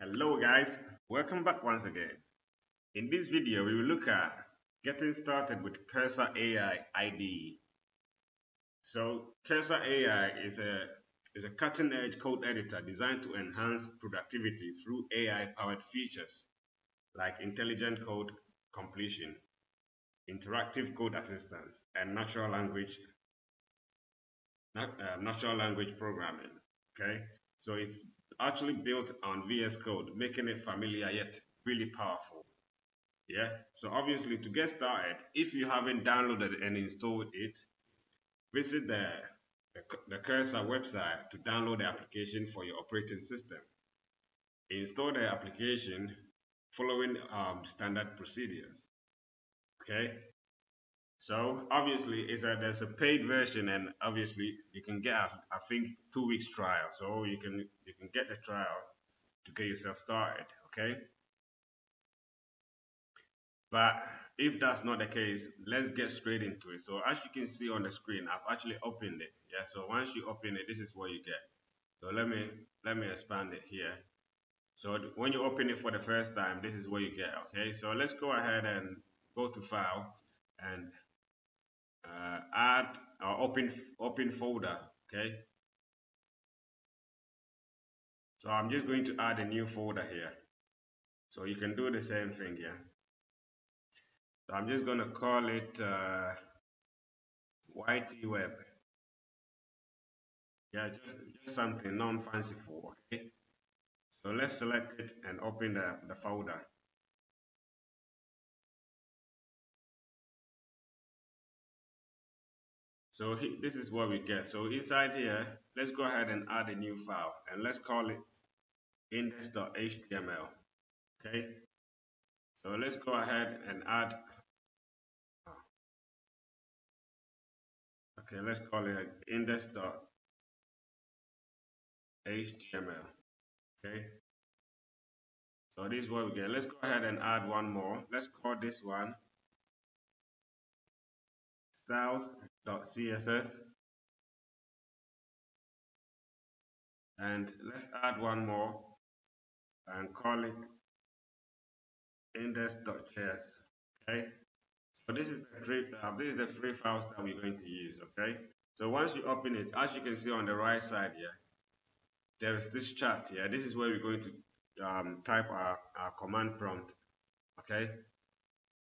Hello guys, welcome back once again. In this video, we will look at getting started with Cursor AI IDE. So Cursor AI is a is a cutting-edge code editor designed to enhance productivity through AI-powered features like intelligent code completion, interactive code assistance, and natural language uh, natural language programming. Okay, so it's actually built on VS Code, making it familiar yet really powerful. Yeah, so obviously to get started, if you haven't downloaded and installed it, visit the, the, the Cursor website to download the application for your operating system. Install the application following um, standard procedures. Okay, so obviously, it's a, there's a paid version, and obviously you can get I think two weeks trial. So you can you can get the trial to get yourself started. Okay. But if that's not the case, let's get straight into it. So as you can see on the screen, I've actually opened it. Yeah. So once you open it, this is what you get. So let me let me expand it here. So when you open it for the first time, this is what you get. Okay. So let's go ahead and go to File and add or open open folder okay? So I'm just going to add a new folder here. So you can do the same thing here. So I'm just going to call it uh, web. Yeah just, just something non-fanciful okay? So let's select it and open the, the folder So he, this is what we get. So inside here, let's go ahead and add a new file and let's call it index.html. Okay. So let's go ahead and add. Okay, let's call it index.html. Okay. So this is what we get. Let's go ahead and add one more. Let's call this one styles .css and let's add one more and call it index.js okay? So this is the free uh, this is the free files that we're going to use okay? So once you open it as you can see on the right side here there is this chart here. This is where we're going to um, type our, our command prompt okay?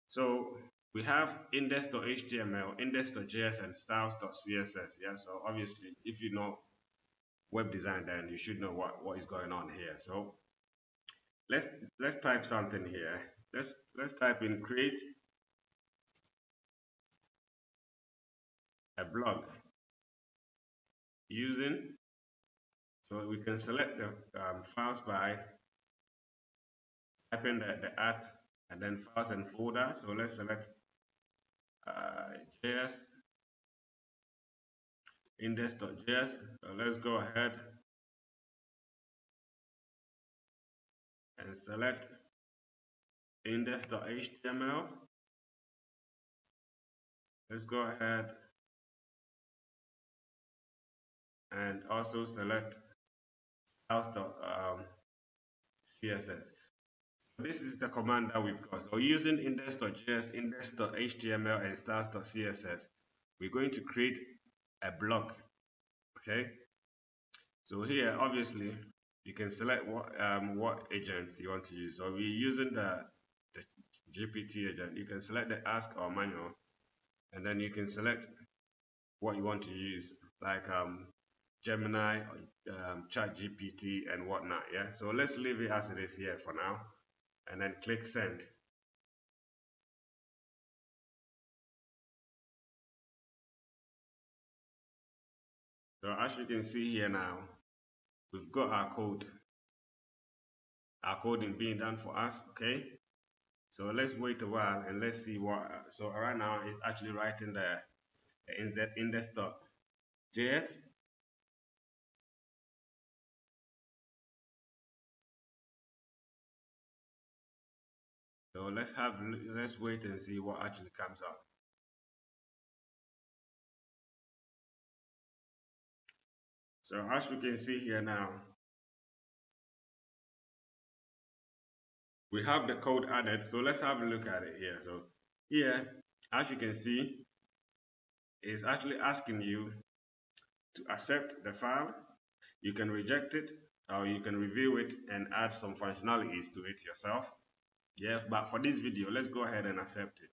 So we have index.html, index.js, and styles.css. Yeah, so obviously, if you know web design, then you should know what, what is going on here. So let's let's type something here. Let's let's type in create a blog using so we can select the um, files by typing the, the app and then files and folder. So let's select JS index.js. So let's go ahead and select index.html. Let's go ahead and also select styles.css. This is the command that we've got. So using index.js, index.html, and styles.css, we're going to create a blog. Okay. So here, obviously, you can select what um, what agents you want to use. So we're using the, the GPT agent. You can select the ask or manual, and then you can select what you want to use, like um, Gemini, um, Chat GPT, and whatnot. Yeah. So let's leave it as it is here for now and then click send. So as you can see here now, we've got our code. Our coding being done for us, okay? So let's wait a while and let's see what, so right now it's actually writing the, the index.js So let's have let's wait and see what actually comes up. So as you can see here now, we have the code added. So let's have a look at it here. So here as you can see it's actually asking you to accept the file. You can reject it or you can review it and add some functionalities to it yourself yeah but for this video let's go ahead and accept it.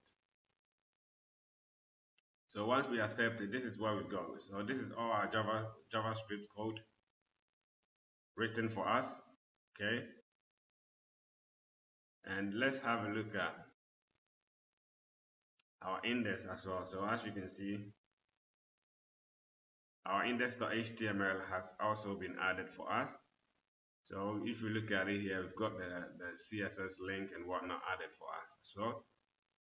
So once we accept it this is where we go so this is all our java javascript code written for us okay? And let's have a look at our index as well. So as you can see our index.html has also been added for us so if we look at it here we've got the, the css link and whatnot added for us as well.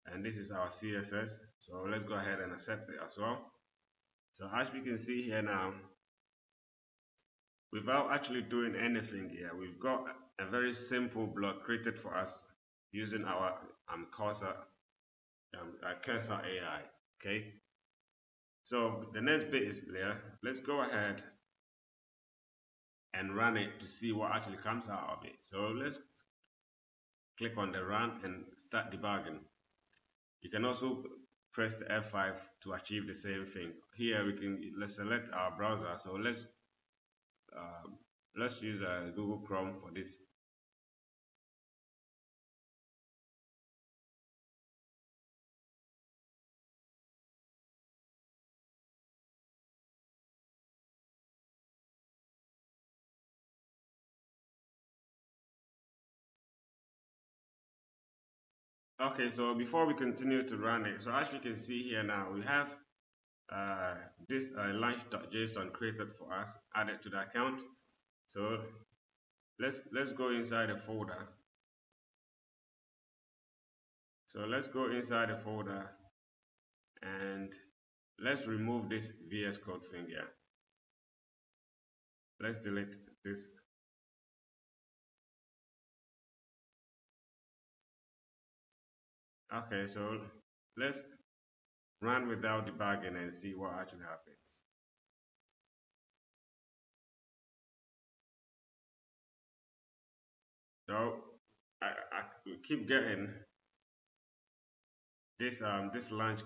And this is our css so let's go ahead and accept it as well. So as we can see here now without actually doing anything here we've got a very simple blog created for us using our um, cursor um, uh, cursor AI okay? So the next bit is there. Let's go ahead and run it to see what actually comes out of it. So let's click on the run and start debugging. You can also press the F5 to achieve the same thing. Here we can let's select our browser. So let's uh, let's use uh, Google Chrome for this Okay, so before we continue to run it, so as you can see here now, we have uh, this uh, launch.json created for us added to the account. So let's let's go inside the folder. So let's go inside the folder and let's remove this VS Code thing here. Let's delete this Okay, so let's run without debugging and see what actually happens. So I, I keep getting this um this launch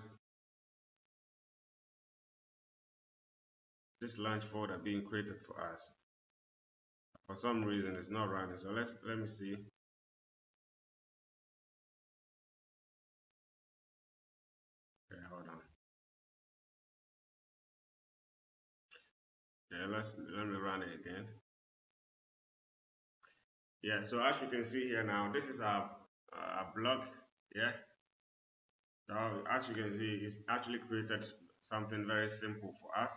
this launch folder being created for us. For some reason it's not running. So let's let me see. Yeah, let's let me run it again. Yeah, so as you can see here now, this is our, our blog. Yeah. Now, as you can see, it's actually created something very simple for us.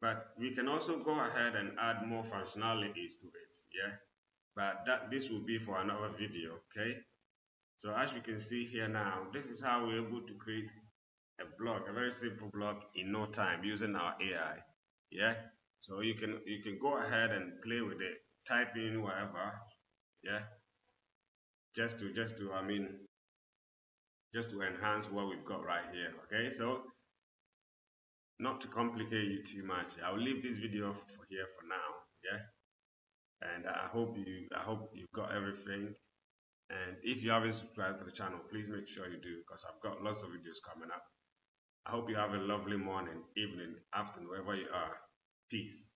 But we can also go ahead and add more functionalities to it. Yeah. But that this will be for another video. Okay. So as you can see here now, this is how we're able to create a blog, a very simple blog in no time using our AI yeah? So you can you can go ahead and play with it. Type in whatever. Yeah? Just to just to i mean just to enhance what we've got right here okay? So not to complicate you too much i'll leave this video for here for now yeah? And i hope you i hope you've got everything. And if you haven't subscribed to the channel please make sure you do because i've got lots of videos coming up I hope you have a lovely morning, evening, afternoon, wherever you are. Peace.